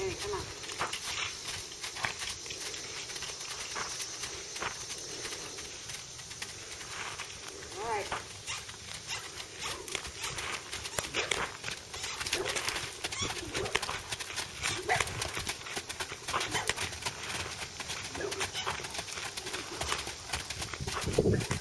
Gary, come on. All right. Thank